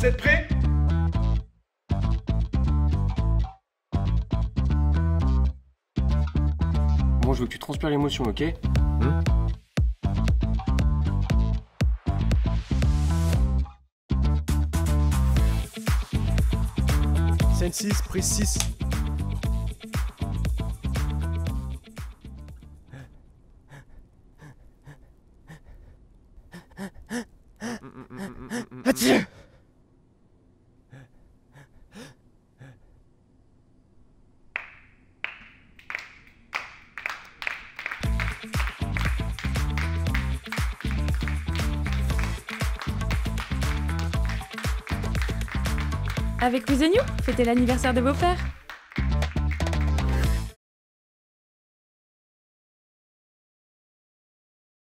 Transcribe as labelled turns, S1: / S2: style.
S1: Vous êtes prêts?
S2: Bon, je veux que tu transpires l'émotion, ok?
S3: Scène 6, prise 6. Adieu
S4: Avec With the New, fêtez l'anniversaire de vos pères.